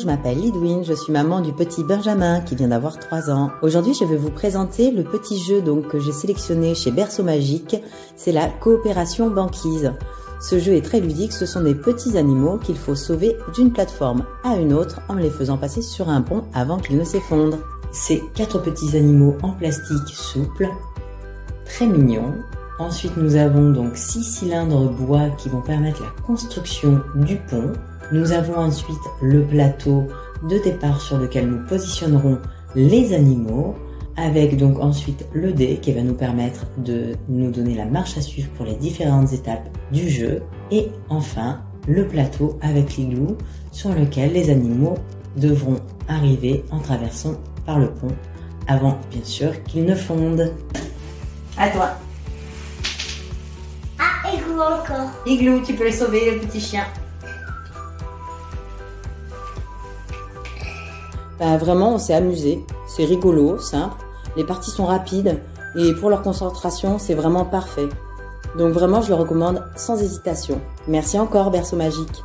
Je m'appelle Lidwin, je suis maman du petit Benjamin qui vient d'avoir 3 ans. Aujourd'hui, je vais vous présenter le petit jeu donc que j'ai sélectionné chez Berceau Magique. C'est la coopération banquise. Ce jeu est très ludique, ce sont des petits animaux qu'il faut sauver d'une plateforme à une autre en les faisant passer sur un pont avant qu'ils ne s'effondrent. C'est quatre petits animaux en plastique souple, très mignons. Ensuite, nous avons donc six cylindres bois qui vont permettre la construction du pont. Nous avons ensuite le plateau de départ sur lequel nous positionnerons les animaux avec donc ensuite le dé qui va nous permettre de nous donner la marche à suivre pour les différentes étapes du jeu et enfin le plateau avec l'igloo sur lequel les animaux devront arriver en traversant par le pont avant bien sûr qu'ils ne fondent. À toi. Ah, igloo encore. Igloo, tu peux les sauver le petit chien. Bah, vraiment, on s'est amusé. C'est rigolo, simple. Les parties sont rapides et pour leur concentration, c'est vraiment parfait. Donc vraiment, je le recommande sans hésitation. Merci encore, Berceau Magique.